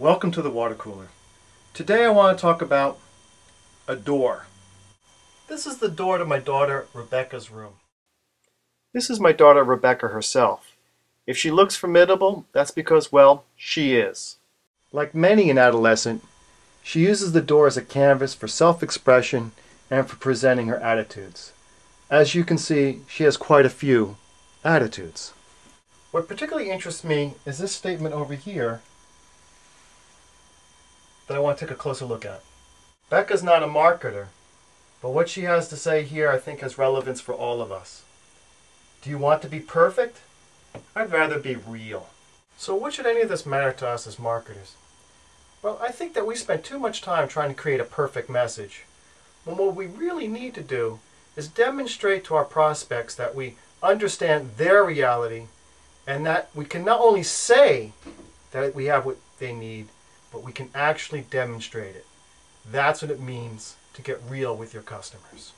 Welcome to the water cooler. Today I want to talk about a door. This is the door to my daughter Rebecca's room. This is my daughter Rebecca herself. If she looks formidable, that's because, well, she is. Like many an adolescent, she uses the door as a canvas for self-expression and for presenting her attitudes. As you can see, she has quite a few attitudes. What particularly interests me is this statement over here that I want to take a closer look at. Becca's not a marketer, but what she has to say here I think has relevance for all of us. Do you want to be perfect? I'd rather be real. So what should any of this matter to us as marketers? Well, I think that we spend too much time trying to create a perfect message. When what we really need to do is demonstrate to our prospects that we understand their reality and that we can not only say that we have what they need, but we can actually demonstrate it. That's what it means to get real with your customers.